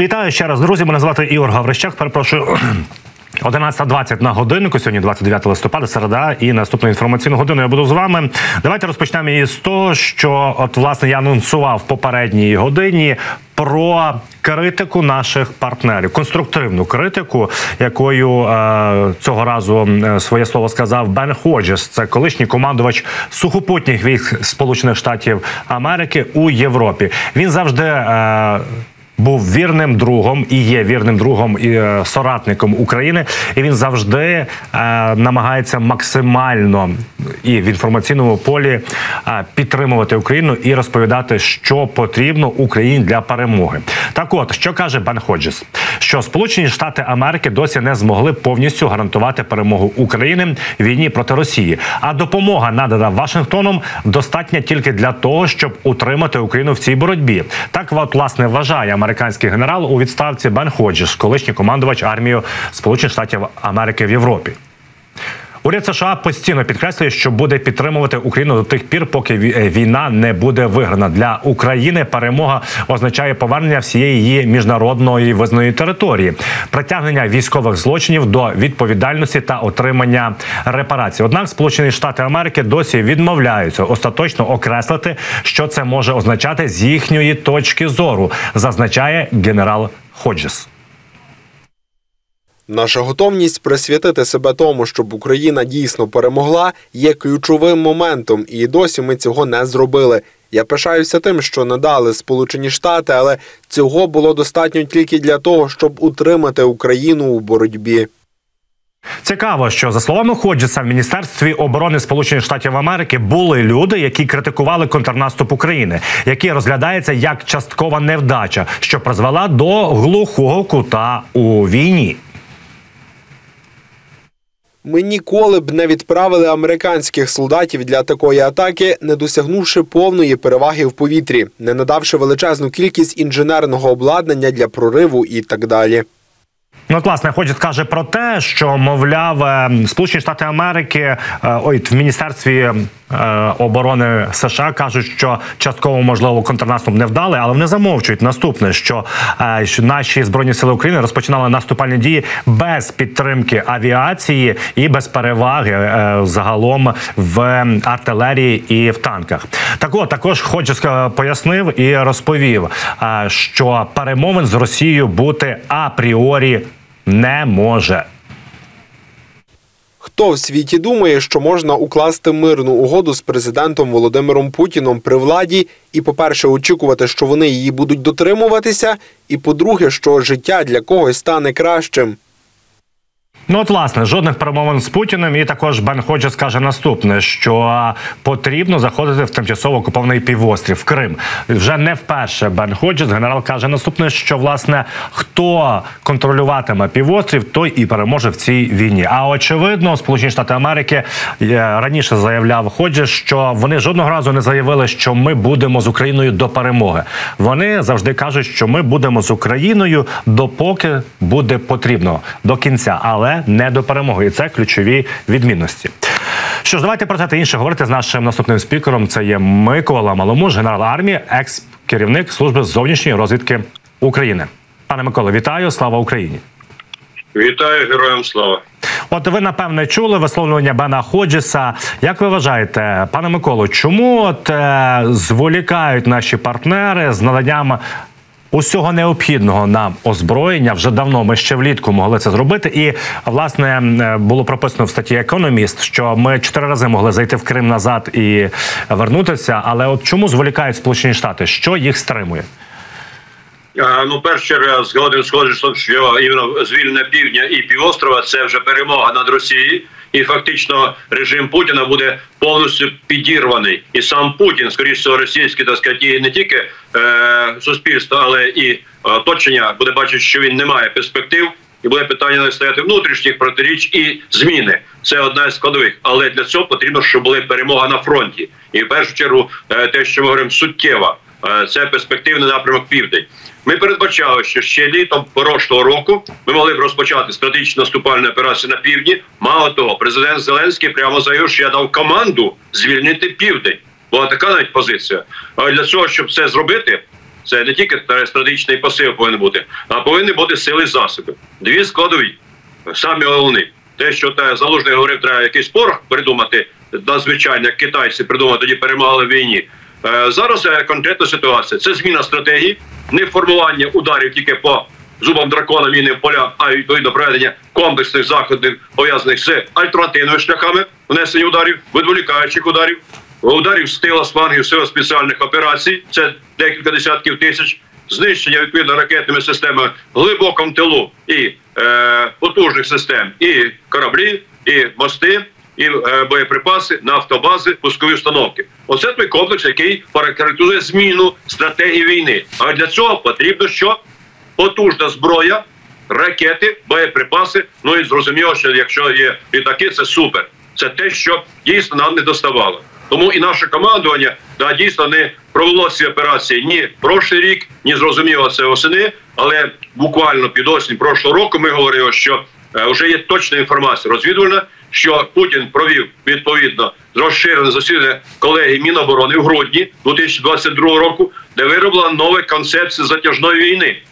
Вітаю ще раз, друзі. Мене звати Ігор Гаврищак. Перепрошую. 11.20 на годиннику. Сьогодні 29 листопада, середа, і наступну інформаційну годину я буду з вами. Давайте розпочнемо із того, що от власне я анонсував в попередній годині. Про критику наших партнерів, конструктивну критику, якою е, цього разу е, своє слово сказав Бен Ходжес, це колишній командувач сухопутніх військ Сполучених Штатів Америки у Європі. Він завжди. Е, був вірним другом і є вірним другом і е, соратником України, і він завжди е, намагається максимально і в інформаційному полі е, підтримувати Україну і розповідати, що потрібно Україні для перемоги. Так, от що каже Бен Ходжес, що Сполучені Штати Америки досі не змогли повністю гарантувати перемогу України в війні проти Росії, а допомога надана Вашингтоном достатня тільки для того, щоб утримати Україну в цій боротьбі. Так от власне вважає американський генерал у відставці Бен Ходжес, колишній командувач армією Сполучених Штатів Америки в Європі. Уряд США постійно підкреслює, що буде підтримувати Україну до тих пір, поки е, війна не буде виграна для України. Перемога означає повернення всієї її міжнародної визнаної території, притягнення військових злочинів до відповідальності та отримання репарацій. Однак, Сполучені Штати Америки досі відмовляються остаточно окреслити, що це може означати з їхньої точки зору, зазначає генерал Ходжес. Наша готовність присвятити себе тому, щоб Україна дійсно перемогла, є ключовим моментом, і досі ми цього не зробили. Я пишаюся тим, що надали Сполучені Штати, але цього було достатньо тільки для того, щоб утримати Україну у боротьбі. Цікаво, що за словами Ходжеса в міністерстві оборони Сполучених Штатів Америки були люди, які критикували контрнаступ України, який розглядається як часткова невдача, що призвела до глухого кута у війні. Ми ніколи б не відправили американських солдатів для такої атаки, не досягнувши повної переваги в повітрі, не надавши величезну кількість інженерного обладнання для прориву і так далі. Ну, власне, Ходжет каже про те, що мовляв е, Сполучені Штати Америки, е, ой, в міністерстві оборони США кажуть, що частково можливо контрнаступ не вдали, але вони замовчують наступне, що, що наші збройні сили України розпочинали наступальні дії без підтримки авіації і без переваги загалом в артилерії і в танках. Так от також Ходжес пояснив і розповів, що перемовин з Росією бути апріорі не може. Хто в світі думає, що можна укласти мирну угоду з президентом Володимиром Путіном при владі, і, по-перше, очікувати, що вони її будуть дотримуватися, і по-друге, що життя для когось стане кращим. Ну, от, власне, жодних перемовин з Путіним, і також Бен Ходжес каже наступне: що потрібно заходити в тимчасово окупований півострів Крим. Вже не вперше Бен Ходжес, генерал каже наступне, що власне хто контролюватиме півострів, той і переможе в цій війні. А очевидно, Сполучені Штати Америки е, раніше заявляв Ходжес, що вони жодного разу не заявили, що ми будемо з Україною до перемоги. Вони завжди кажуть, що ми будемо з Україною допоки буде потрібно до кінця, але не до перемоги. І це ключові відмінності. Що ж, давайте про це та інше говорити з нашим наступним спікером. Це є Микола Маломуж, генерал армії, екс-керівник служби зовнішньої розвідки України. Пане Миколо, вітаю! Слава Україні! Вітаю героям слава. От ви напевне чули висловлювання Бена Ходжеса. Як ви вважаєте, пане Миколо, чому от е, зволікають наші партнери з наданням Усього необхідного нам озброєння вже давно ми ще влітку могли це зробити. І власне було прописано в статті Економіст, що ми чотири рази могли зайти в Крим назад і вернутися. Але от чому зволікають Сполучені Штати? Що їх стримує? Ну, перше я згоден схожу, що іменно звільнення півдня і півострова це вже перемога над Росією і фактично режим Путіна буде повністю підірваний, і сам Путін, скоріше всього, російський так сказати, не тільки е, суспільство, але і оточення буде бачити, що він не має перспектив. І буде питання стояти внутрішніх протиріч і зміни. Це одна з складових, але для цього потрібно, щоб була перемога на фронті. І в першу чергу, е, те, що ми говоримо, суттєва е, це перспективний напрямок південь. Ми передбачали, що ще літом прошлого року ми могли б розпочати стратегічну наступальну операцію на півдні. Мало того, президент Зеленський прямо заявив, що я дав команду звільнити південь. Була така навіть позиція. Але для цього, щоб це зробити, Це не тільки стратегічний посил повинен бути, а повинні бути сили засоби. Дві складові. Самі головні. Те, що те, залужний говорив, треба якийсь порох придумати, надзвичайно, як китайці придумали, тоді перемагали в війні. Е, зараз е, конкретна ситуація. Це зміна стратегії, не формування ударів тільки по зубам дракона, мінним полям, а відповідно проведення комплексних заходів, пов'язаних з альтернативними шляхами внесення ударів, відволікаючих ударів, ударів з тила, з флангів, сил спеціальних операцій. Це декілька десятків тисяч. Знищення відповідно ракетними системами в глибокому тилу і е, потужних систем, і кораблі, і мости, і е, боєприпаси, нафтобази, пускові установки. Оце той комплекс, який характеризує зміну стратегії війни. А для цього потрібно що? Потужна зброя, ракети, боєприпаси. Ну і зрозуміло, що якщо є літаки, це супер. Це те, що дійсно нам не доставало. Тому і наше командування да, дійсно не провело ці операції ні прошлий рік, ні зрозуміло це осени, але буквально під осінь прошлого року ми говорили, що е, вже є точна інформація розвідувальна, що Путін провів відповідно розширене засідання колегії Міноборони в грудні 2022 року, де вироблена нова концепція затяжної війни,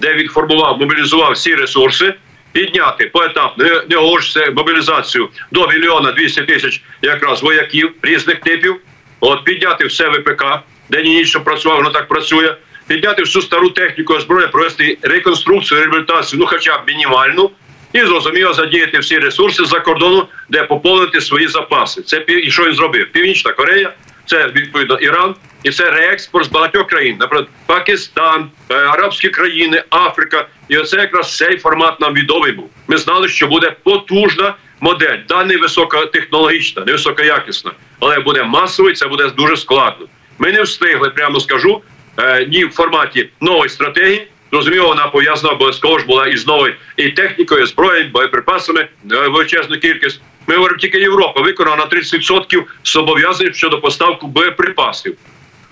де він формував, мобілізував всі ресурси, підняти поетапно, не, мобілізацію до мільйона 200 тисяч якраз вояків різних типів. От підняти все ВПК, день і ніч, що працював, воно так працює. Підняти всю стару техніку озброєння, провести реконструкцію, реабілітацію, ну хоча б мінімальну, і зрозуміло задіяти всі ресурси за кордону, де поповнити свої запаси. Це і що він зробив? Північна Корея, це відповідно Іран, і це реекспорт з багатьох країн, наприклад, Пакистан, е, Арабські країни, Африка. І оце якраз цей формат нам відомий був. Ми знали, що буде потужна модель, да не високотехнологічна, не високоякісна, але буде масовий, це буде дуже складно. Ми не встигли, прямо скажу, е, ні в форматі нової стратегії. Зрозуміло, вона пов'язана обов'язково ж була із новою і технікою, і зброєю, боєприпасами, е, величезну кількість. Ми говоримо, тільки Європа виконала на 30% зобов'язань щодо поставки боєприпасів.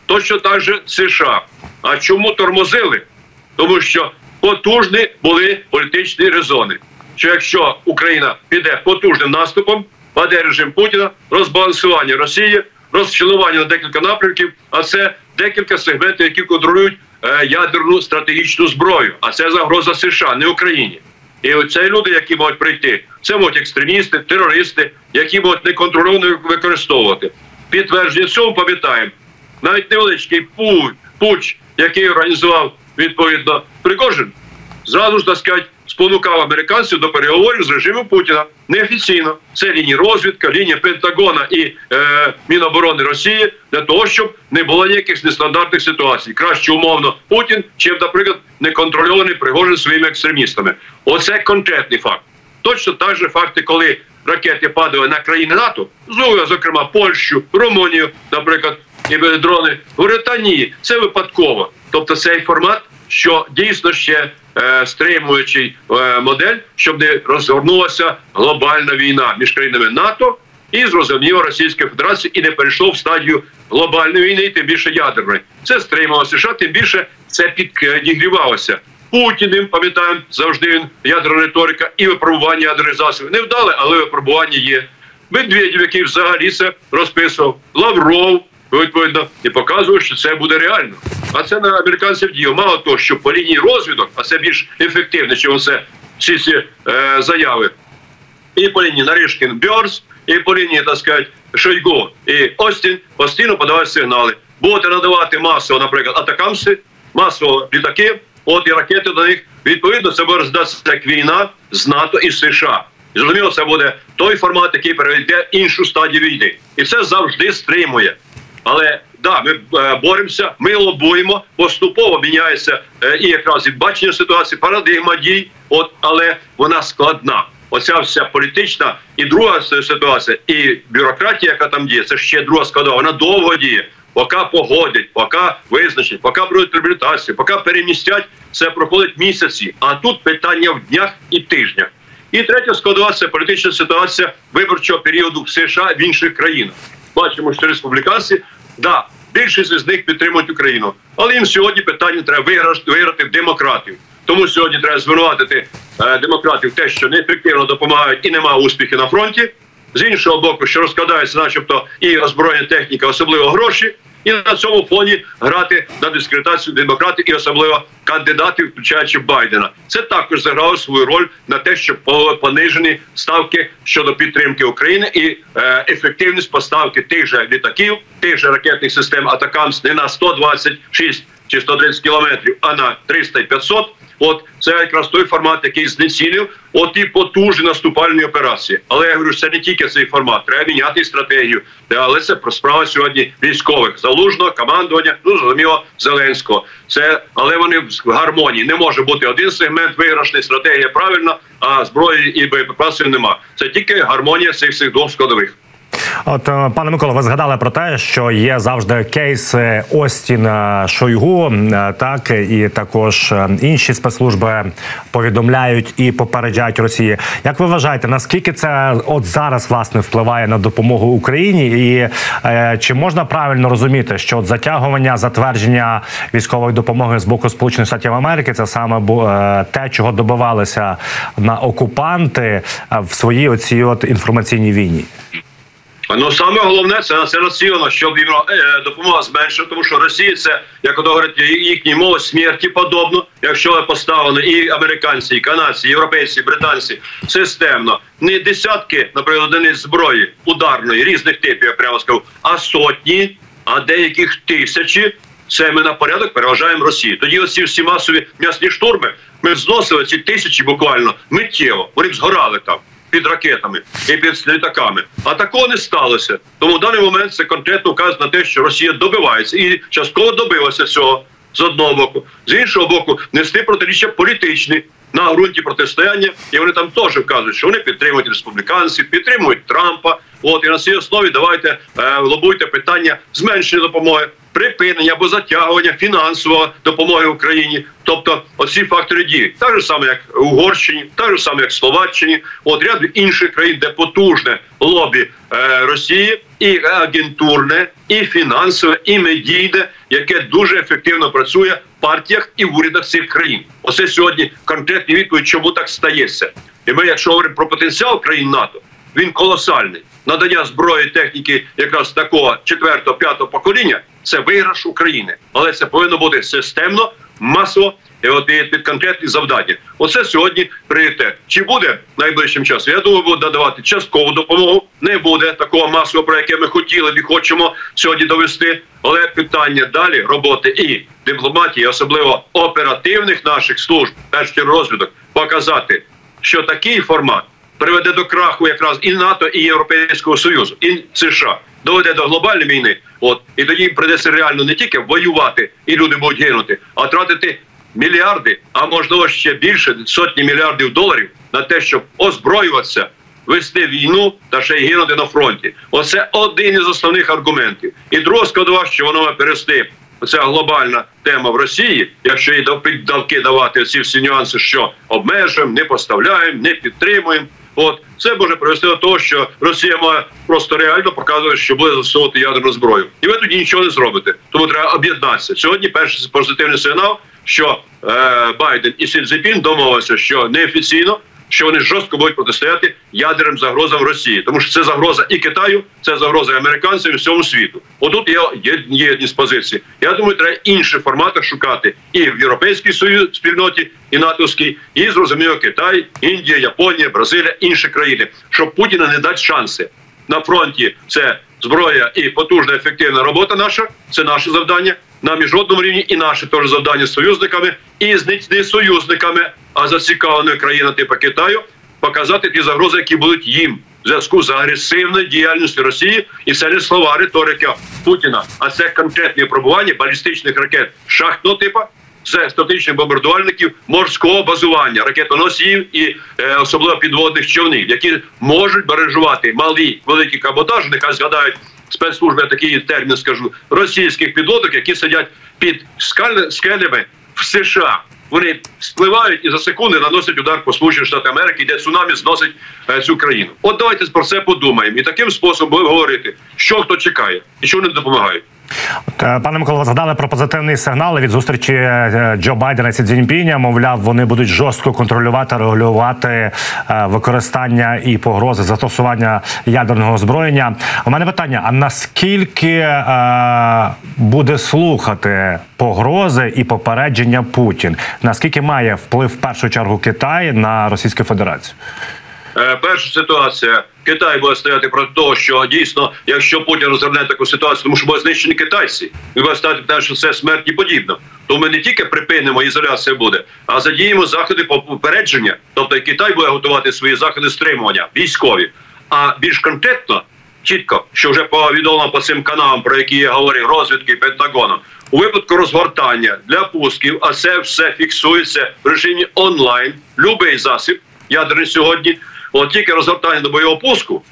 Точно так же США. А чому тормозили? Тому що потужні були політичні резони. Що якщо Україна піде потужним наступом, паде режим Путіна, розбалансування Росії, розчленування на декілька напрямків, а це декілька сегментів, які контролюють ядерну стратегічну зброю. А це загроза США, не Україні. І це люди, які можуть прийти. Це можуть екстремісти, терористи, які можуть неконтрольовано використовувати. Підтвердження цьому пам'ятаємо. Навіть невеличкий пуч, який організував відповідно Пригожин, зразу ж так сказати, спонукав американців до переговорів з режимом Путіна. Неофіційно. Це лінії розвідка, лінія Пентагона і е, Міноборони Росії для того, щоб не було ніяких нестандартних ситуацій. Краще умовно Путін, чим, наприклад, неконтрольований Пригожин своїми екстремістами. Оце конкретний факт. Точно так же факти, коли ракети падали на країни НАТО, зокрема Польщу, Румунію, наприклад, і дрони. Говорять, та це випадково. Тобто цей формат, що дійсно ще е, стримуючий е, модель, щоб не розгорнулася глобальна війна між країнами НАТО і зрозуміло Російської Федерації і не перейшло в стадію глобальної війни, тим більше ядерної. Це стримувало США, тим більше це підігрівалося. Путіним, пам'ятаємо, завжди він ядерна риторика і випробування ядерних засобів. Не вдали, але випробування є. Медведєв, який взагалі це розписував, Лавров, відповідно, і показував, що це буде реально. А це на американців діє. Мало того, що по лінії розвідок, а це більш ефективне, чим це всі ці е, заяви. І по лінії Наришкін Бьорс, і по лінії, так сказати, Шойгу і Остін постійно подавають сигнали. Будете надавати масово, наприклад, атакамси, масово літаки, от і ракети до них. Відповідно, це буде роздатися як війна з НАТО і США. І зрозуміло, це буде той формат, який перейде іншу стадію війни. І це завжди стримує. Але да, ми е, боремося, ми лобуємо, поступово міняється е, і якраз і бачення ситуації, парадигма дій, от але вона складна. Оця вся політична і друга ситуація, і бюрократія, яка там діє, це ще друга складова. Вона довго діє. Поки погодять, поки визначать, поки проведуть реабілітацію, поки перемістять, це проходить місяці. А тут питання в днях і тижнях. І третя складова це політична ситуація виборчого періоду в США в інших країнах. Бачимо, що республіканці, да, більшість із них підтримують Україну, але їм сьогодні питання треба виграти, виграти демократів. Тому сьогодні треба звинуватити е, демократів те, що неефективно допомагають і немає успіхів на фронті. З іншого боку, що розкладається, начебто, і озброєння техніка, особливо гроші. І на цьому фоні грати на дискредитацію демократів і особливо кандидатів, включаючи Байдена. Це також заграло свою роль на те, по- понижені ставки щодо підтримки України і е, ефективність поставки тих же літаків, тих же ракетних систем Атакамс не на 126 чи 130 кілометрів, а на 300 і 500. От це якраз той формат, який знецінив от і потужні наступальні операції. Але я говорю, це не тільки цей формат, треба міняти стратегію. Але це про справа сьогодні військових залужного командування, ну зрозуміло, Зеленського. Це але вони в гармонії. Не може бути один сегмент виграшний, стратегія правильна, а зброї і боєприпасів нема. Це тільки гармонія цих цих двох складових. От е, пане Микола, ви згадали про те, що є завжди кейс Остіна Шойгу, е, так і також е, інші спецслужби повідомляють і попереджають Росії. Як ви вважаєте, наскільки це от зараз власне впливає на допомогу Україні? І е, чи можна правильно розуміти, що от затягування затвердження військової допомоги з боку Сполучених Штатів Америки це саме е, те, чого добивалися на окупанти в своїй оцій от інформаційній війні? Ну саме головне це це щоб їм е, допомога зменшила, тому що Росія це, як ото говорять, їхній мова смерті подобно, якщо поставлено і американці, і канадці, і європейці, і британці системно не десятки, наприклад, одиниць зброї ударної різних типів, я прямо скажу, а сотні, а деяких тисячі. Це ми на порядок переважаємо Росію. Тоді оці всі масові м'ясні штурми ми зносили ці тисячі буквально миттєво. Вони б згорали там під ракетами і під літаками. А такого не сталося. Тому в даний момент це конкретно вказує на те, що Росія добивається і частково добилася цього з одного боку, з іншого боку, нести протиріччя політичні на ґрунті протистояння, і вони там теж вказують, що вони підтримують республіканців, підтримують Трампа. От і на цій основі давайте е, лобуйте питання зменшення допомоги, припинення або затягування фінансової допомоги Україні. Тобто, оці фактори дії, так же саме, як в Угорщині, так же саме, як в Словаччині, от ряд інших країн, де потужне лобі е, Росії, і агентурне, і фінансове, і медійне, яке дуже ефективно працює в партіях і в урядах цих країн. Оце сьогодні конкретні відповідь, чому так стається. І ми, якщо говоримо про потенціал країн НАТО, він колосальний. Надання зброї техніки якраз такого четвертого, п'ятого покоління це виграш України, але це повинно бути системно, масово і от під, конкретні завдання. Оце сьогодні пріоритет. Чи буде найближчим часом? Я думаю, буде надавати часткову допомогу. Не буде такого масового, про яке ми хотіли і хочемо сьогодні довести. Але питання далі роботи і дипломатії, особливо оперативних наших служб, перший розвиток, показати, що такий формат приведе до краху якраз і НАТО, і Європейського Союзу, і США. Доведе до глобальної війни. От і тоді придеться реально не тільки воювати, і люди будуть гинути, а тратити мільярди, а можливо ще більше сотні мільярдів доларів на те, щоб озброюватися, вести війну та ще й гинути на фронті. Оце один із основних аргументів. І друга складова, що воно має перейти. Ця глобальна тема в Росії, якщо їй давки давати ці всі нюанси, що обмежуємо, не поставляємо, не підтримуємо. От це може привести до того, що Росія має просто реально показувати, що буде застосовувати ядерну зброю, і ви тоді нічого не зробите. Тому треба об'єднатися. Сьогодні перший позитивний сигнал, що е, Байден і Сінзепін домовилися, що неофіційно. Що вони жорстко будуть протистояти ядерним загрозам Росії, тому що це загроза і Китаю, це загроза і американцям і всьому світу. Отут є є- єдність позиції. Я думаю, треба інші формати шукати і в Європейській союз спільноті, і натовській, і зрозуміло Китай, Індія, Японія, Бразилія, інші країни, щоб Путіна не дати шанси на фронті. Це зброя і потужна ефективна робота наша. Це наше завдання на міжнародному рівні, і наше теж завдання з союзниками, і з не- союзниками, а зацікавленою країною типу Китаю, показати ті загрози, які будуть їм в зв'язку з агресивною діяльністю Росії, і це не слова риторика Путіна, а це конкретні пробування балістичних ракет шахтного типу. Це стратегічних бомбардувальників морського базування, ракетоносіїв і е, особливо підводних човнів, які можуть бережувати малі великі каботажі, нехай згадають спецслужби, я такий термін скажу, російських підлодок, які сидять під скаль- скелями в США. Вони спливають і за секунди наносять удар по Сполучених Штатах Америки, де цунамі зносить е, цю країну. От давайте про це подумаємо і таким способом говорити, що хто чекає і що вони допомагають. Е, Пане Микола, згадали про позитивні сигнали від зустрічі е, Джо Байдена і Цзіньпіня. Мовляв, вони будуть жорстко контролювати, регулювати е, використання і погрози застосування ядерного озброєння. У мене питання: а наскільки буде слухати погрози і попередження Путін? Наскільки має вплив в першу чергу Китай на Російську Федерацію? Перша ситуація. Китай буде стояти проти того, що дійсно, якщо Путін розгорне таку ситуацію, тому що будуть знищені китайці, він буде ставити те, що це смерті подібно. То ми не тільки припинимо, ізоляція буде, а задіємо заходи попередження. Тобто Китай буде готувати свої заходи стримування, військові. А більш конкретно, чітко, що вже повідомлено по цим каналам, про які я говорив, розвідки Пентагону, у випадку розгортання для пусків, а це все фіксується в режимі онлайн, любий засіб ядерний сьогодні. От тільки розгортання до бойового пуску,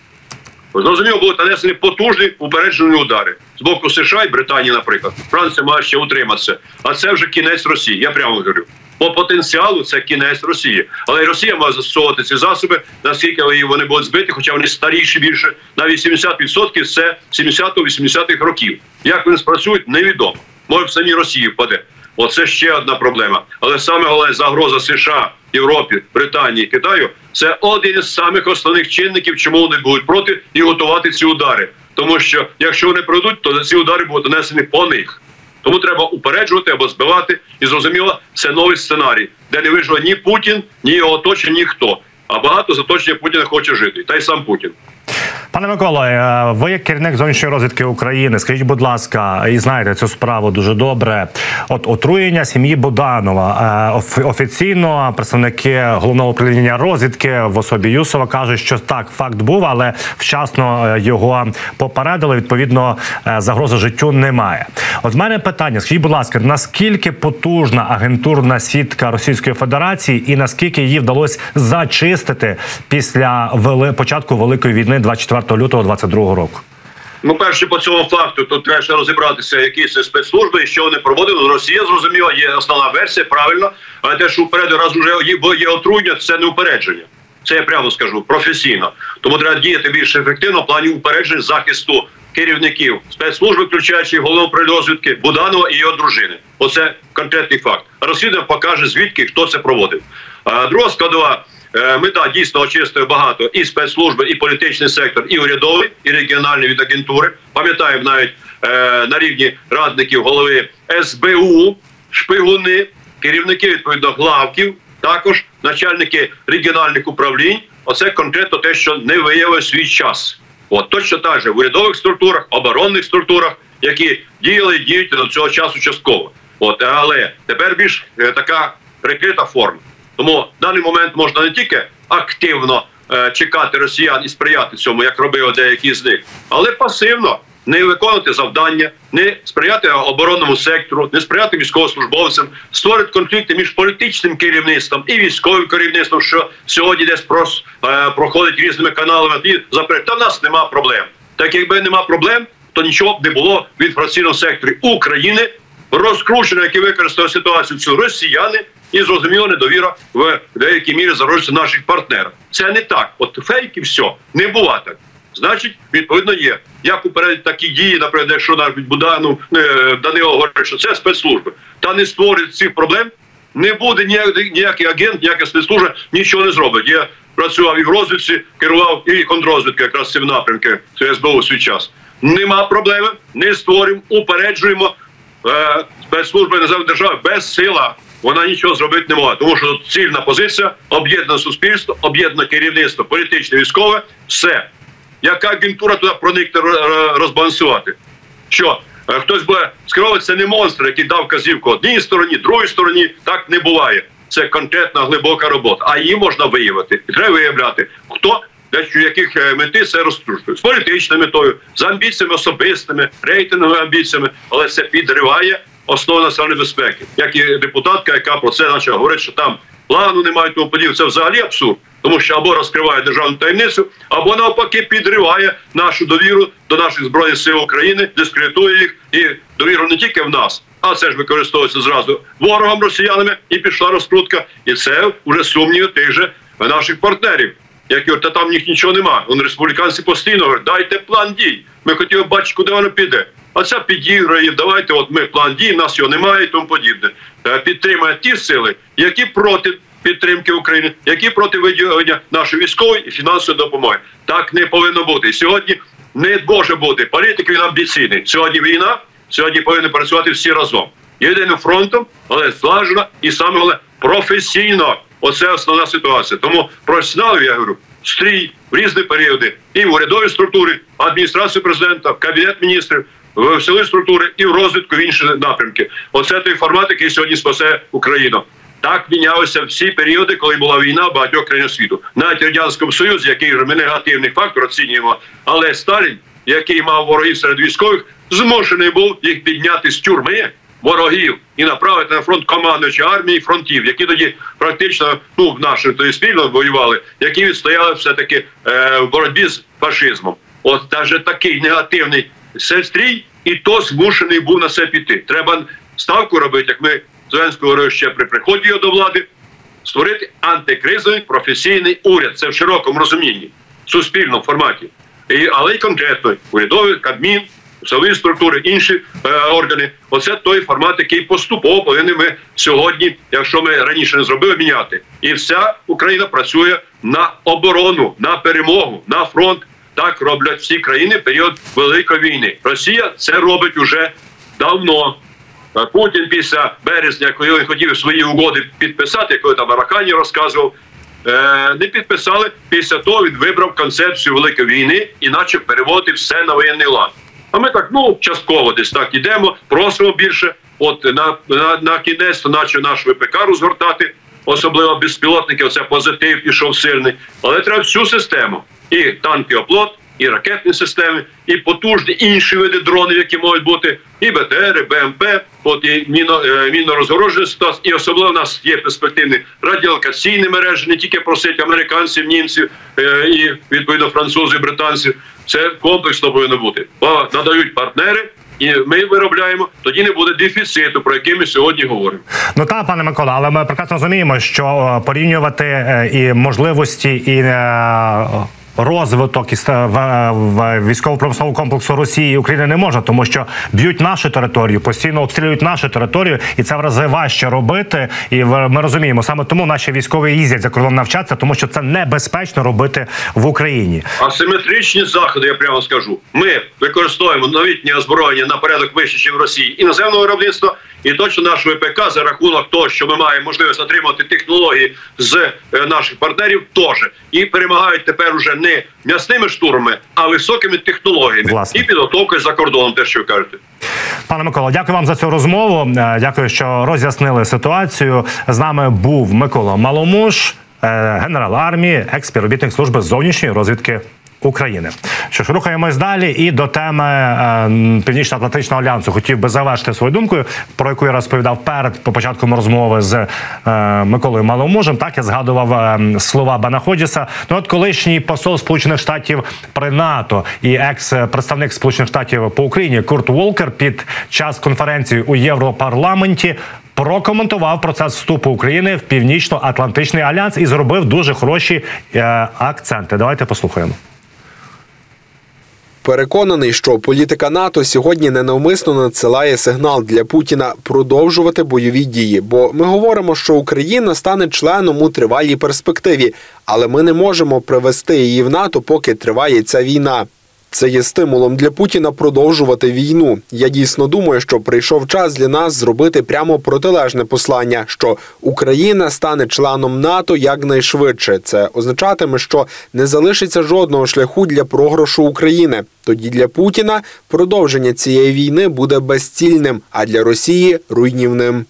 зрозуміло, будуть нанесені потужні упереджені удари з боку США і Британії, наприклад. Франція має ще утриматися. А це вже кінець Росії. Я прямо говорю. По потенціалу це кінець Росії. Але і Росія має застосовувати ці засоби, наскільки вони будуть збиті, хоча вони старіші більше на 80% це 70-80-х років. Як вони спрацюють, невідомо. Може в самій Росії впаде. Оце ще одна проблема. Але саме головне загроза США, Європі, Британії, Китаю це один із самих основних чинників, чому вони будуть проти і готувати ці удари. Тому що якщо вони пройдуть, то ці удари будуть нанесені по них. Тому треба упереджувати або збивати. І зрозуміло, це новий сценарій, де не виживе ні Путін, ні його оточення, ніхто. А багато з оточення Путіна хоче жити, та й сам Путін. Пане Миколо, е, ви як керівник зовнішньої розвідки України, скажіть, будь ласка, і знаєте цю справу дуже добре. От отруєння сім'ї Буданова Е, офіційно представники головного управління розвідки в особі Юсова кажуть, що так, факт був, але вчасно е, його попередили. Відповідно, е, загрози життю немає. От в мене питання: скажіть, будь ласка, наскільки потужна агентурна сітка Російської Федерації, і наскільки її вдалося зачистити після вели... початку великої війни 24 лютого 22 року? Ну, перше по цьому факту, тут треба ще розібратися, які це спецслужби і що вони проводили. Росія зрозуміла, є основна версія, правильно. Але те, що вперед раз вже є, отруєння, це не упередження. Це я прямо скажу професійно. Тому треба діяти більш ефективно в плані упереджень захисту керівників спецслужби, включаючи головного управління розвідки Буданова і його дружини. Оце конкретний факт. Розслідування покаже звідки хто це проводив. А друга складова. Е, Ми да, дійсно очистили багато і спецслужби, і політичний сектор, і урядовий, і регіональний від агентури. Пам'ятаємо навіть е, на рівні радників голови СБУ, шпигуни, керівники відповідно главків, також начальники регіональних управлінь. Оце конкретно те, що не виявив свій час. От точно так же в урядових структурах, оборонних структурах, які діяли і діють до цього часу частково. От але тепер більш е, така прикрита форма. Тому в даний момент можна не тільки активно е, чекати росіян і сприяти цьому, як робили деякі з них, але пасивно не виконувати завдання, не сприяти оборонному сектору, не сприяти військовослужбовцям, створити конфлікти між політичним керівництвом і військовим керівництвом, що сьогодні десь прос, е, проходить різними каналами. І заперечує, та в нас нема проблем. Так якби нема проблем, то нічого б не було в інформаційному секторі України розкручено, які використали ситуацію цю росіяни, і зрозуміло недовіра в деякій мірі зароджується наших партнерів. Це не так. От фейки, все не бува так. Значить, відповідно є. Як уперед такі дії, наприклад, якщо навіть Будану е, Данило говорить, що це спецслужби, та не створить цих проблем, не буде ніякий, ніякий агент, ніяка спецслужба нічого не зробить. Я працював і в розвідці, керував і контррозвідки якраз цим напрямки СБУ свій час. Нема проблеми, не створюємо, упереджуємо е, спецслужби незалежної держави без сила. Вона нічого зробити не може, тому що цільна позиція, об'єднане суспільство, об'єднане керівництво, політичне, військове, все. Яка агентура туди проникне ро- ро- розбалансувати? Що е, хтось буде скеровувати, це не монстр, який дав казівку одній стороні, другій стороні. Так не буває. Це конкретна глибока робота. А її можна виявити. І треба виявляти, хто для яких е, мети це розкручує. З політичною метою, з амбіціями особистими, рейтинговими амбіціями, але це підриває основи національної безпеки. Як і депутатка, яка про це почала говорити, що там плану немає тому подібне. Це взагалі абсурд. Тому що або розкриває державну таємницю, або навпаки підриває нашу довіру до наших збройних сил України, дискредитує їх і довіру не тільки в нас, а це ж використовується зразу ворогом росіянами, і пішла розкрутка. І це вже сумніви тих же наших партнерів. Які говорять, та там них нічого нема. Вони республіканці постійно говорять, дайте план дій. Ми хотіли бачити, куди воно піде. А це підіграє. Давайте, от ми план дій, нас його немає і тому подібне. Підтримує ті сили, які проти підтримки України, які проти виділення нашої військової і фінансової допомоги. Так не повинно бути. Сьогодні не може бути політик він амбіційний. Сьогодні війна. Сьогодні повинні працювати всі разом. Єдиним фронтом, але злажено і саме головне професійно. Оце основна ситуація. Тому професіоналів, я говорю, стрій в різні періоди і в урядовій структурі, адміністрації президента, кабінет міністрів, в силові структури і в розвитку в інші напрямки. Оце той формат, який сьогодні спасе Україну. Так мінялися всі періоди, коли була війна в багатьох країнах світу. Навіть радянському союзі, який ми негативний фактор оцінюємо, але Сталін, який мав ворогів серед військових, змушений був їх підняти з тюрми ворогів і направити на фронт командуючі армії фронтів, які тоді практично ну в нашій тоді спільно воювали, які відстояли все таки е, в боротьбі з фашизмом. От навіть такий негативний сестрій, і то змушений був на це піти. Треба ставку робити, як ми Зеленського говорили ще при приході його до влади, створити антикризовий професійний уряд. Це в широкому розумінні, в суспільному форматі, і, але й конкретно урядовий Кабмін, силові структури, інші е, органи. Оце той формат, який поступово повинні ми сьогодні, якщо ми раніше не зробили, міняти. І вся Україна працює на оборону, на перемогу, на фронт. Так роблять всі країни в період великої війни. Росія це робить уже давно. Путін після березня, коли він хотів свої угоди підписати, коли там Аракані розказував, е, не підписали. Після того він вибрав концепцію великої війни і почав переводити все на воєнний лад. А ми так, ну частково десь так ідемо, просимо більше. От на, на, на кінець почав наш ВПК розгортати, особливо безпілотники. Оце позитив пішов сильний. Але треба всю систему: і танки оплот, і ракетні системи, і потужні інші види дронів, які можуть бути, і БТР, і БМП, от і міно, е, мінно-розгороджена. І особливо у нас є перспективні радіолокаційні мережі, не тільки просить американців, німців е, і відповідно французів, британців. Це комплексно повинно бути. Надають партнери. І ми виробляємо, тоді не буде дефіциту, про який ми сьогодні говоримо. Ну та пане Микола, але ми прекрасно розуміємо, що е, порівнювати е, і можливості, і е, розвиток військово-промислового комплексу Росії і України не можна, тому що б'ють нашу територію, постійно обстрілюють нашу територію, і це в рази важче робити. І ми розуміємо, саме тому наші військові їздять за кордон навчатися, тому що це небезпечно робити в Україні. Асиметричні заходи, я прямо скажу. Ми використовуємо новітнє озброєння на порядок вище, ніж в Росії іноземного виробництва, і точно наш ВПК за рахунок того, що ми маємо можливість отримати технології з е, наших партнерів, теж і перемагають тепер уже не м'ясними штурмами, а високими технологіями Власне. і підготовкою за кордоном. Те, що ви кажете. Пане Микола, дякую вам за цю розмову. Е, Дякую, що роз'яснили ситуацію. З нами був Микола Маломуш, е, генерал армії, екс-співробітник служби зовнішньої розвідки. України, що ж рухаємось далі, і до теми е, Північно-Атлантичного альянсу хотів би завершити свою думкою, про яку я розповідав перед по початком розмови з е, Миколою Маломужем. Так я згадував е, слова Бена Ходжіса. Ну от колишній посол Сполучених Штатів при НАТО і екс-представник Сполучених Штатів по Україні Курт Волкер під час конференції у Європарламенті. Прокоментував процес вступу України в Північно-Атлантичний альянс і зробив дуже хороші е, акценти. Давайте послухаємо. Переконаний, що політика НАТО сьогодні ненавмисно надсилає сигнал для Путіна продовжувати бойові дії. Бо ми говоримо, що Україна стане членом у тривалій перспективі, але ми не можемо привести її в НАТО, поки триває ця війна. Це є стимулом для Путіна продовжувати війну. Я дійсно думаю, що прийшов час для нас зробити прямо протилежне послання, що Україна стане членом НАТО якнайшвидше. Це означатиме, що не залишиться жодного шляху для програшу України. Тоді для Путіна продовження цієї війни буде безцільним, а для Росії руйнівним.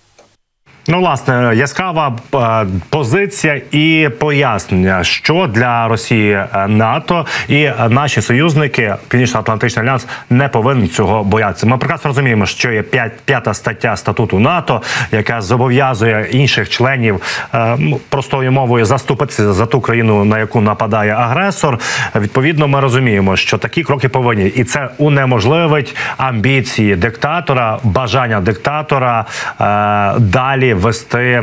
Ну, власне, яскрава е, позиція і пояснення, що для Росії е, НАТО і наші союзники Північно-Атлантичний альянс не повинен цього боятися. Ми прекрасно розуміємо, що є п'ята стаття статуту НАТО, яка зобов'язує інших членів е, ну, простою мовою заступитися за ту країну, на яку нападає агресор. Відповідно, ми розуміємо, що такі кроки повинні, і це унеможливить амбіції диктатора, бажання диктатора далі вести е,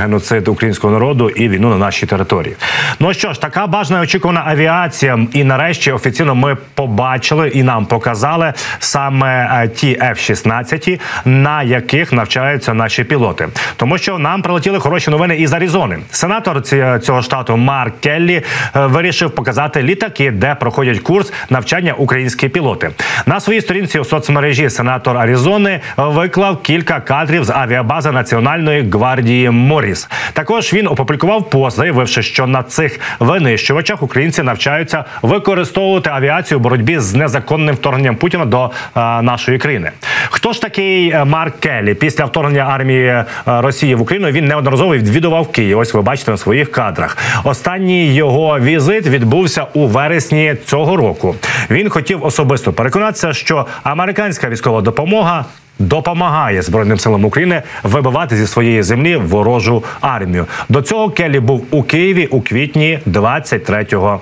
геноцид українського народу і війну на нашій території. Ну що ж, така бажана очікувана авіація, і нарешті офіційно ми побачили і нам показали саме е, ті F-16, на яких навчаються наші пілоти, тому що нам прилетіли хороші новини із Аризони. Сенатор ці- цього штату Марк Келлі е, вирішив показати літаки, де проходять курс навчання українські пілоти. На своїй сторінці у соцмережі сенатор Аризони виклав кілька кадрів з авіабази Національної гвардії Моріс. Також він опублікував пост, заявивши, що на цих винищувачах українці навчаються використовувати авіацію у боротьбі з незаконним вторгненням Путіна до е, нашої країни. Хто ж такий е, Марк Келлі? Після вторгнення армії е, Росії в Україну він неодноразово відвідував Київ. Ось ви бачите на своїх кадрах. Останній його візит відбувся у вересні цього року. Він хотів особисто переконатися, що американська військова допомога. Допомагає збройним силам України вибивати зі своєї землі ворожу армію. До цього Келлі був у Києві у квітні 23-го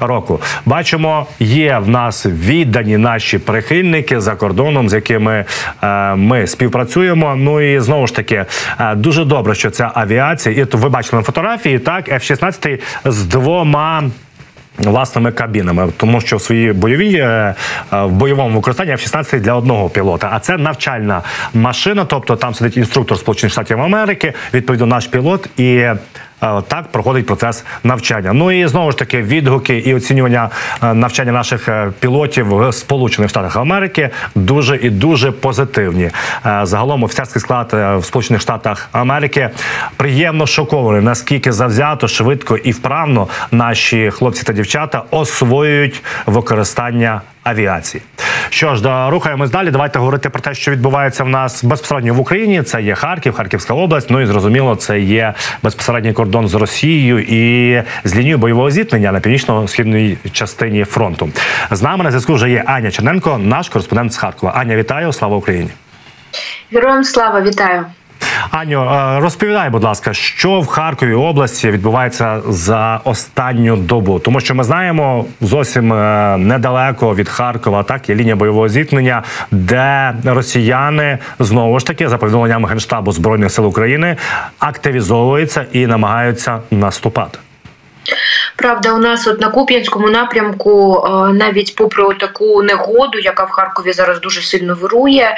року. Бачимо, є в нас віддані наші прихильники за кордоном, з якими е, ми співпрацюємо. Ну і знову ж таки е, дуже добре, що ця авіація, і то ви бачили на фотографії, так F-16 з двома. Власними кабінами, тому що в свої бойовій е, е, в бойовому використанні F-16 для одного пілота. А це навчальна машина, тобто там сидить інструктор Сполучених Штатів Америки, відповідно наш пілот і. Е, Так проходить процес навчання. Ну і знову ж таки відгуки і оцінювання е, навчання наших е, пілотів в Сполучених Штатах Америки дуже і дуже позитивні. Загалом офіцерський склад в Сполучених Штатах Америки приємно шокований, наскільки завзято, швидко і вправно наші хлопці та дівчата освоюють використання авіації. Що ж, да, рухаємось далі. Давайте говорити про те, що відбувається в нас безпосередньо в Україні. Це є Харків, Харківська область. Ну і зрозуміло, це є безпосередній кордон з Росією і з лінією бойового зіткнення на північно-східній частині фронту. З нами на зв'язку вже є Аня Черненко, наш кореспондент з Харкова. Аня, вітаю! Слава Україні! Героям слава вітаю. Аню, е, розповідай, будь ласка, що в Харкові області відбувається за останню добу, тому що ми знаємо зовсім е, недалеко від Харкова, так є лінія бойового зіткнення, де росіяни знову ж таки за повідомленням генштабу збройних сил України активізовуються і намагаються наступати. Правда, у нас от на Куп'янському напрямку, е, навіть попри таку негоду, яка в Харкові зараз дуже сильно вирує, е,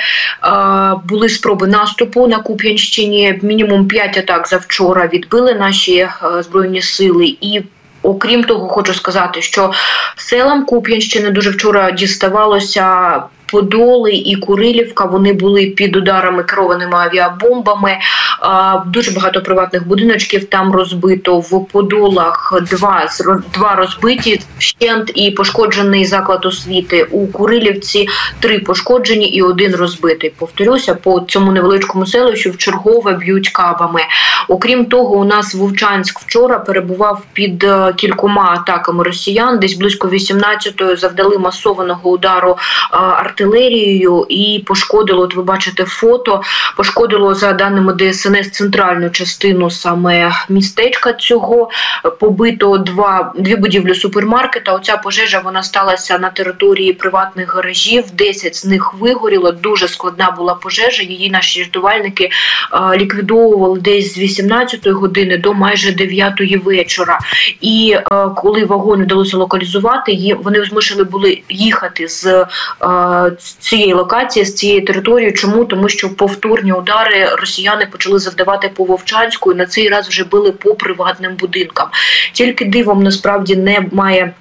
були спроби наступу на Куп'янщині. Мінімум п'ять атак завчора відбили наші е, збройні сили і. Окрім того, хочу сказати, що селам Куп'янщини дуже вчора діставалося Подоли і Курилівка. Вони були під ударами керованими авіабомбами. Дуже багато приватних будиночків там розбито. В Подолах два два розбиті вщент і пошкоджений заклад освіти. У Курилівці три пошкоджені і один розбитий. Повторюся, по цьому невеличкому селищу в чергове б'ють кабами. Окрім того, у нас Вовчанськ вчора перебував під е, кількома атаками росіян. Десь близько 18-ї завдали масованого удару е, артилерією і пошкодило. От ви бачите фото. Пошкодило за даними ДСНС центральну частину саме містечка цього. Побито два дві будівлі супермаркета. Оця пожежа вона сталася на території приватних гаражів. 10 з них вигоріло. Дуже складна була пожежа. Її наші рятувальники ліквідовували десь з 18 години до майже 9 вечора. І коли вогонь вдалося локалізувати, вони змушені були їхати з з цієї локації, з цієї території. Чому? Тому що повторні удари росіяни почали завдавати по Вовчанську і на цей раз вже били по приватним будинкам. Тільки дивом насправді немає.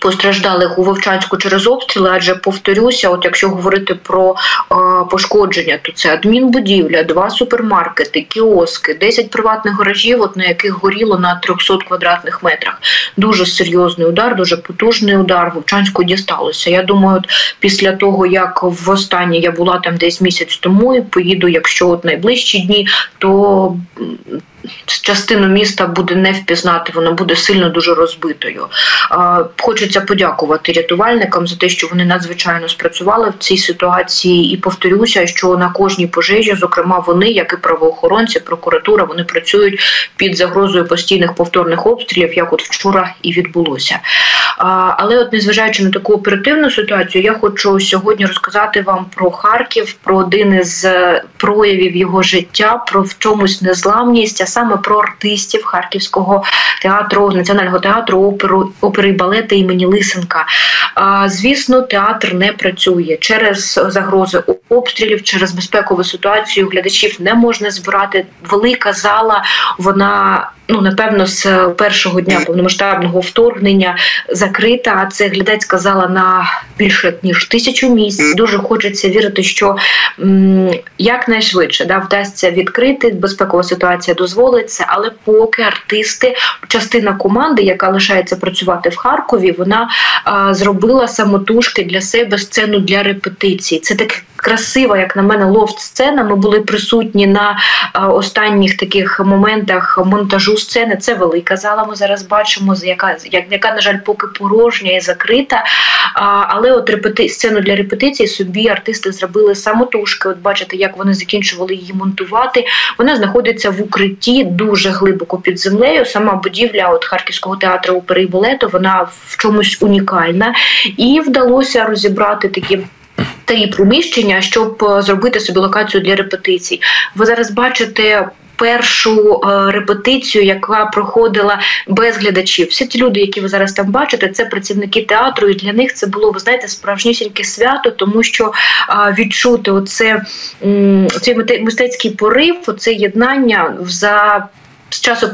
Постраждалих у Вовчанську через обстріли, адже повторюся, от якщо говорити про е, пошкодження, то це адмінбудівля, два супермаркети, кіоски, 10 приватних гаражів, от на яких горіло на 300 квадратних метрах. Дуже серйозний удар, дуже потужний удар. Вовчанську дісталося. Я думаю, от після того як востаннє я була там десь місяць тому і поїду, якщо от найближчі дні, то частину міста буде не впізнати, вона буде сильно дуже розбитою. Хочу хочеться подякувати рятувальникам за те, що вони надзвичайно спрацювали в цій ситуації. І повторюся, що на кожній пожежі, зокрема, вони, як і правоохоронці, прокуратура, вони працюють під загрозою постійних повторних обстрілів, як от вчора і відбулося. Але, от незважаючи на таку оперативну ситуацію, я хочу сьогодні розказати вам про Харків, про один із е, проявів його життя, про в чомусь незламність, а саме про артистів Харківського театру, національного театру оперу опери і балети імені Лисенка. Звісно, театр не працює через загрози обстрілів, через безпекову ситуацію. Глядачів не можна збирати. Велика зала, вона. Ну, напевно, з першого дня повномасштабного вторгнення закрита. А це глядацька зала на більше ніж тисячу місць. Дуже хочеться вірити, що м, якнайшвидше да, вдасться відкрити. Безпекова ситуація дозволить це, але поки артисти, частина команди, яка лишається працювати в Харкові, вона зробила самотужки для себе сцену для репетиції. Це таке красива, як на мене, лофт-сцена. Ми були присутні на останніх таких моментах монтажу сцени. Це велика зала. Ми зараз бачимо, яка як- яка на жаль поки порожня і закрита. Але от репети... сцену для репетиції собі артисти зробили самотужки. От бачите, як вони закінчували її монтувати. Вона знаходиться в укритті дуже глибоко під землею. Сама будівля от Харківського театру опери і балету, вона в чомусь унікальна, і вдалося розібрати такі. Три приміщення, щоб е, зробити собі локацію для репетицій. Ви зараз бачите першу е, репетицію, яка проходила без глядачів. Всі ті люди, які ви зараз там бачите, це працівники театру, і для них це було, ви знаєте, справжнісіньке свято, тому що е, відчути оце цей мистецький порив, оце єднання за з часу.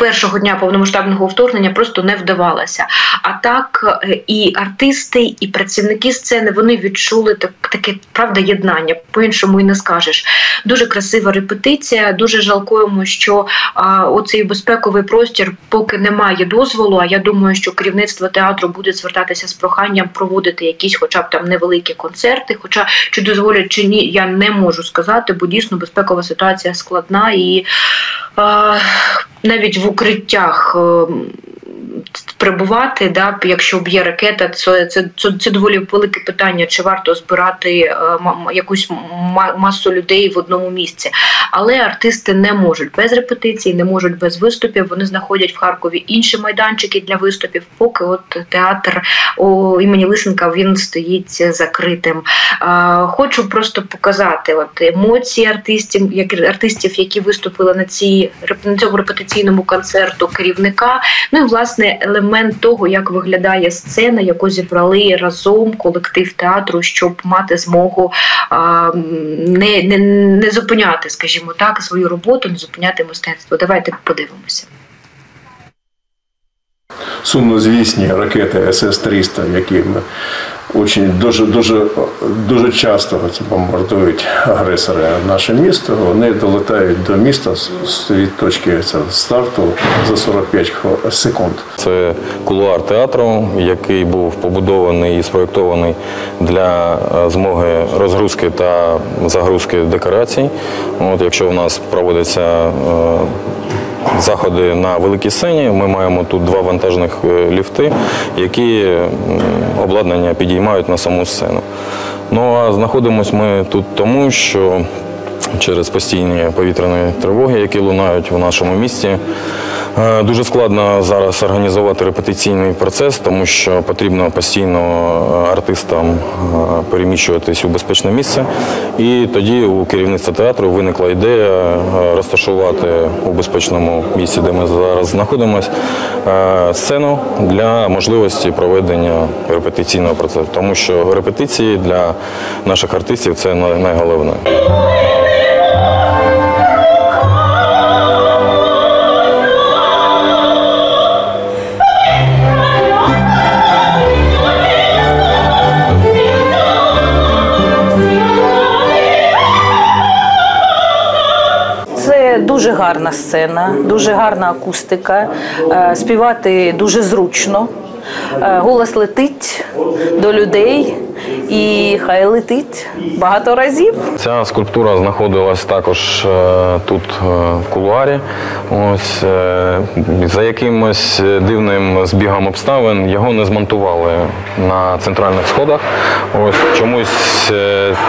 Першого дня повномасштабного вторгнення просто не вдавалося. А так е, і артисти, і працівники сцени вони відчули так, таке правда єднання. По-іншому і не скажеш. Дуже красива репетиція. Дуже жалкуємо, що а, оцей безпековий простір поки немає дозволу. А я думаю, що керівництво театру буде звертатися з проханням проводити якісь, хоча б там невеликі концерти. Хоча чи дозволять чи ні, я не можу сказати, бо дійсно безпекова ситуація складна і а, навіть укриттях. Е, Прибувати, да, якщо б'є ракета, це, це, це, це доволі велике питання, чи варто збирати е, якусь масу людей в одному місці. Але артисти не можуть без репетицій, не можуть без виступів. Вони знаходять в Харкові інші майданчики для виступів, поки от театр о, імені Лисенка він стоїть закритим. А, хочу просто показати от емоції артистів, як артистів, які виступили на цій на цьому репетиційному концерту керівника. Ну і власне елемент того, як виглядає сцена, яку зібрали разом колектив театру, щоб мати змогу а, не, не, не зупиняти, скажімо так, свою роботу, не зупиняти мистецтво. Давайте подивимося. Сумнозвісні ракети СС-300, які дуже, дуже, дуже часто бомбардують агресори наше місто. Вони долетають до міста від точки старту за 45 секунд. Це кулуар театру, який був побудований і спроєктований для е, змоги розгрузки та загрузки декорацій. От, якщо у нас проводиться е, заходи на великій сцені, ми маємо тут два вантажних е, ліфти, які обладнання підіймають на саму сцену. Ну а знаходимося ми тут тому, що через постійні повітряні тривоги, які лунають в нашому місті. Е, Дуже складно зараз організувати репетиційний процес, тому що потрібно постійно е, артистам е, переміщуватись у безпечне місце. І тоді у керівництва театру виникла ідея розташувати у безпечному місці, де ми зараз знаходимося, сцену для можливості проведення репетиційного процесу, тому що репетиції для наших артистів це найголовніше. Дуже гарна сцена, дуже гарна акустика. е, Співати дуже зручно. Е, Голос летить до людей. І хай летить багато разів. Ця скульптура знаходилась також е, тут е, в кулуарі. Ось е, за якимось дивним збігом обставин його не змонтували на центральних сходах. Ось чомусь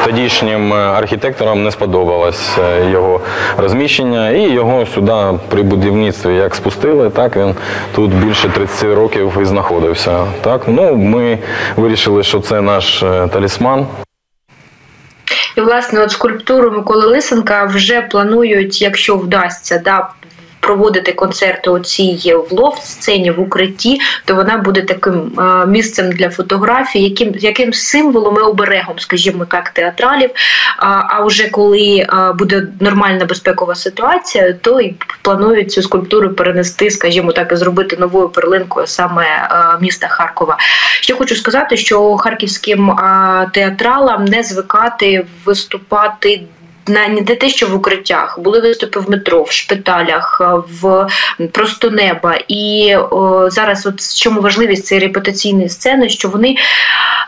тодішнім архітекторам не сподобалось його розміщення, і його сюди при будівництві як спустили, так він тут більше 30 років і знаходився. Так, ну ми вирішили, що це наш е, талісман. І власне, от скульптуру Миколи Лисенка вже планують, якщо вдасться, да. Проводити концерти у цій в лофт-сцені в укритті, то вона буде таким е, місцем для фотографій, яким яким символом і оберегом, скажімо так, театралів. А, вже коли е, буде нормальна безпекова ситуація, то і планують цю скульптуру перенести, скажімо так, і зробити новою перлинкою саме е, міста Харкова. Ще хочу сказати, що харківським театралам не звикати виступати. Не те, що в укриттях були виступи в метро, в шпиталях, е, в просто неба. І о, зараз, от в чому важливість цієї репутаційної сцени, що вони,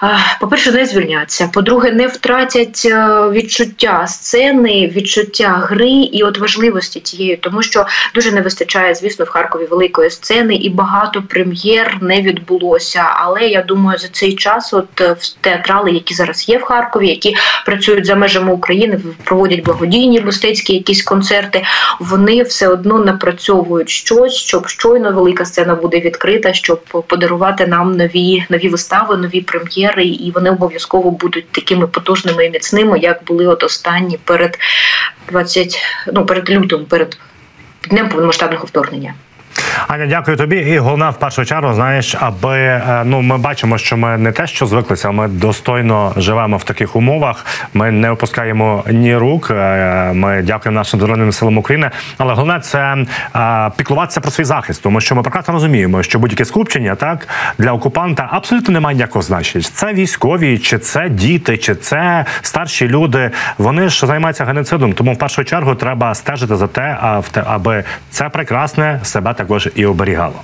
е, по-перше, не звільняться. По-друге, не втратять е, відчуття сцени, відчуття гри і от важливості тієї, тому що дуже не вистачає, звісно, в Харкові великої сцени, і багато прем'єр не відбулося. Але я думаю, за цей час, от в театрали, які зараз є в Харкові, які працюють за межами України, проводять благодійні мистецькі якісь концерти, вони все одно напрацьовують щось, щоб щойно велика сцена буде відкрита, щоб подарувати нам нові нові вистави, нові прем'єри, і вони обов'язково будуть такими потужними і міцними, як були от останні перед 20, ну перед лютом, перед днем повномасштабного вторгнення. Аня, дякую тобі. І головне в першу чергу, знаєш, аби е, ну ми бачимо, що ми не те, що звиклися, ми достойно живемо в таких умовах. Ми не опускаємо ні рук. Е, Ми дякуємо нашим збройним силам України. Але головне це е, піклуватися про свій захист, тому що ми прекрасно розуміємо, що будь-яке скупчення так для окупанта абсолютно немає ніякого значення. Це військові, чи це діти, чи це старші люди. Вони ж займаються геноцидом. Тому в першу чергу треба стежити за те, те, аби це прекрасне себе також і оберігало.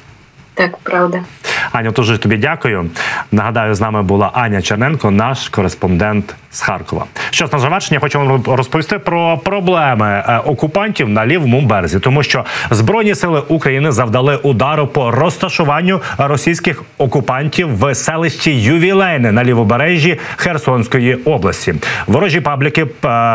Так, правда. Аню, дуже тобі дякую. Нагадаю, з нами була Аня Черненко, наш кореспондент з Харкова. Що на завершення хочу вам розповісти про проблеми е, окупантів на лівому березі, тому що збройні сили України завдали удару по розташуванню російських окупантів в селищі Ювілейне на лівобережжі Херсонської області. Ворожі пабліки е,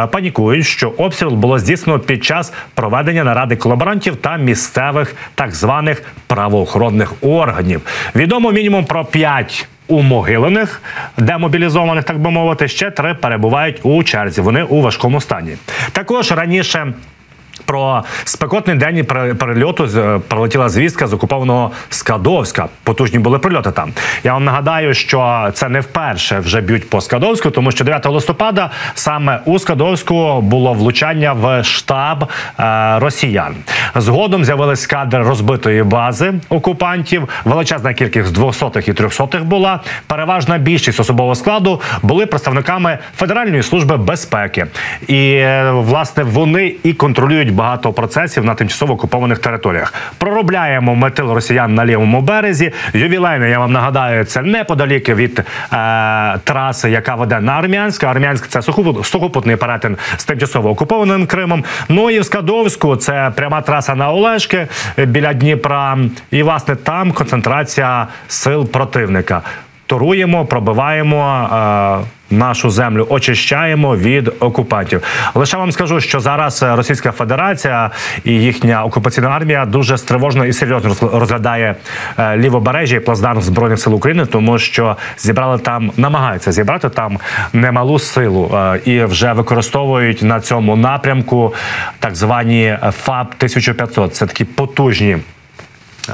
панікують, що обстріл було здійснено під час проведення наради колаборантів та місцевих так званих правоохоронних органів. Відомо мінімум про п'ять умогилених, демобілізованих, так би мовити, ще три перебувають у черзі. Вони у важкому стані. Також раніше. Про спекотний день перельоту прилетіла звістка з окупованого Скадовська. Потужні були прильоти там. Я вам нагадаю, що це не вперше вже б'ють по Скадовську, тому що 9 листопада саме у Скадовську було влучання в штаб е, росіян. Згодом з'явились кадри розбитої бази окупантів. Величезна кількість двохсотих і трьохсотих була. Переважна більшість особового складу були представниками Федеральної служби безпеки, і е, власне вони і контролюють багато процесів на тимчасово окупованих територіях. Проробляємо метил росіян на лівому березі. Ювілейне, я вам нагадаю, це неподалік від е, траси, яка веде на Армянськ. Армянськ це сухопутний перетин з тимчасово окупованим Кримом. Ну і в Скадовську це пряма траса на Олешки біля Дніпра. І власне там концентрація сил противника. Торуємо, пробиваємо. Е, Нашу землю очищаємо від окупантів. Лише вам скажу, що зараз Російська Федерація і їхня окупаційна армія дуже стривожно і серйозно розглядає е, лівобережжя і плацдарм збройних сил України, тому що зібрали там, намагаються зібрати там немалу силу е, і вже використовують на цьому напрямку так звані ФАБ 1500 Це такі потужні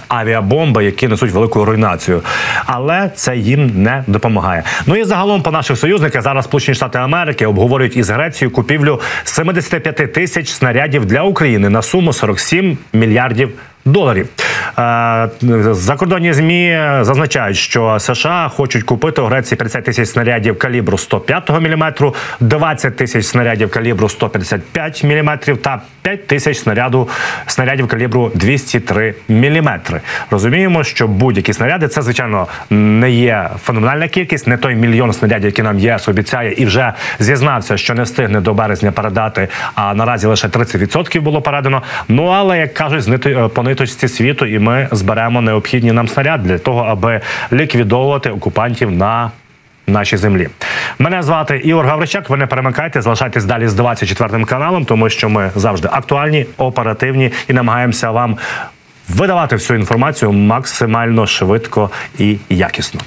авіабомби, які несуть велику руйнацію, але це їм не допомагає. Ну і загалом по наших союзниках зараз Сполучені Штати Америки обговорюють із Грецією купівлю 75 тисяч снарядів для України на суму 47 мільярдів доларів. Е, Закордонні змі зазначають, що США хочуть купити у Греції 50 тисяч снарядів калібру 105 мм, 20 тисяч снарядів калібру 155 мм та 5 тисяч снаряду снарядів калібру 203 мм. Розуміємо, що будь-які снаряди це звичайно не є феноменальна кількість, не той мільйон снарядів, які нам ЄС обіцяє, і вже зізнався, що не встигне до березня передати. А наразі лише 30% було передано. Ну але як кажуть, з нити- е, по ниточці світу, і ми зберемо необхідні нам снаряд для того, аби ліквідовувати окупантів на нашій землі. Мене звати Ігор Гаврищак. Ви не перемикайте, залишайтесь далі з 24 каналом, тому що ми завжди актуальні, оперативні і намагаємося вам видавати всю інформацію максимально швидко і якісно.